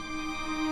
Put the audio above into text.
あ。